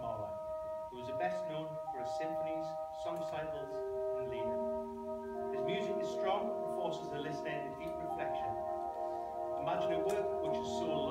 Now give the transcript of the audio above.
Mahler, who is best known for his symphonies, song cycles, and lieder. His music is strong and forces the listener into deep reflection. Imagine a work which is so